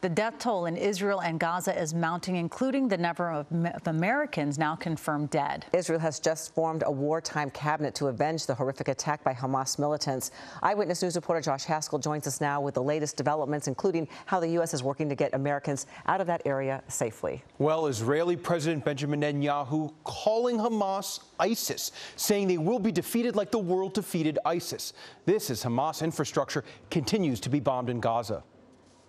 The death toll in Israel and Gaza is mounting, including the number of Americans now confirmed dead. Israel has just formed a wartime cabinet to avenge the horrific attack by Hamas militants. Eyewitness News reporter Josh Haskell joins us now with the latest developments, including how the U.S. is working to get Americans out of that area safely. Well, Israeli President Benjamin Netanyahu calling Hamas ISIS, saying they will be defeated like the world defeated ISIS. This as Hamas infrastructure continues to be bombed in Gaza.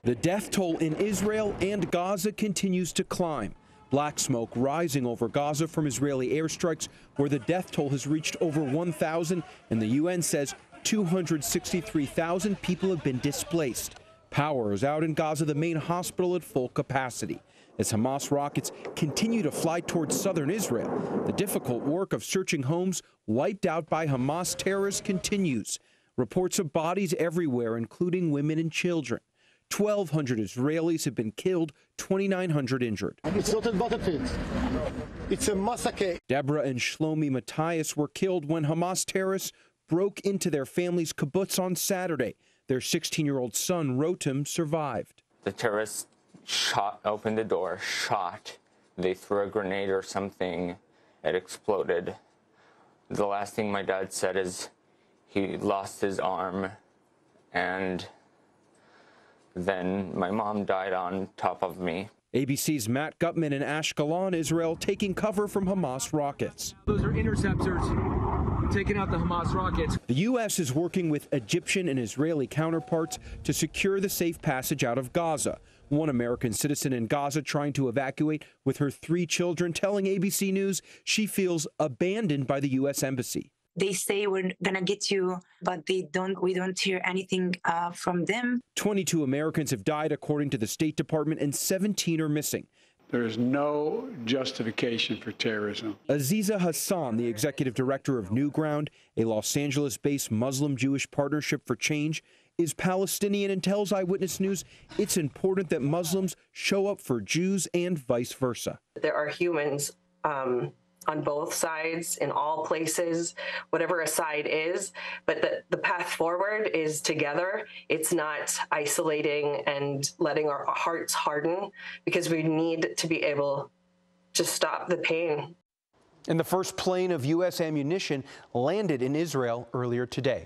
The death toll in Israel and Gaza continues to climb. Black smoke rising over Gaza from Israeli airstrikes, where the death toll has reached over 1,000, and the UN says 263,000 people have been displaced. Power is out in Gaza, the main hospital at full capacity. As Hamas rockets continue to fly towards southern Israel, the difficult work of searching homes wiped out by Hamas terrorists continues. Reports of bodies everywhere, including women and children. 1,200 Israelis have been killed, 2,900 injured. It's not a battlefield. It's a massacre. Deborah and Shlomi Mathias were killed when Hamas terrorists broke into their family's kibbutz on Saturday. Their 16 year old son, Rotem, survived. The terrorists shot, opened the door, shot. They threw a grenade or something. It exploded. The last thing my dad said is he lost his arm and then my mom died on top of me. ABC's Matt Gutman in Ashkelon, Israel, taking cover from Hamas rockets. Those are interceptors taking out the Hamas rockets. The U.S. is working with Egyptian and Israeli counterparts to secure the safe passage out of Gaza. One American citizen in Gaza trying to evacuate with her three children telling ABC News she feels abandoned by the U.S. Embassy they say we're gonna get you, but they don't. We don't hear anything uh, from them. 22 Americans have died, according to the State Department, and 17 are missing. There is no justification for terrorism. Aziza Hassan, the executive director of Newground, a Los Angeles based Muslim Jewish partnership for change, is Palestinian and tells Eyewitness News it's important that Muslims show up for Jews and vice versa. There are humans um, on both sides in all places, whatever a side is. But the, the path forward is together. It's not isolating and letting our hearts harden because we need to be able to stop the pain. And the first plane of U.S. ammunition landed in Israel earlier today.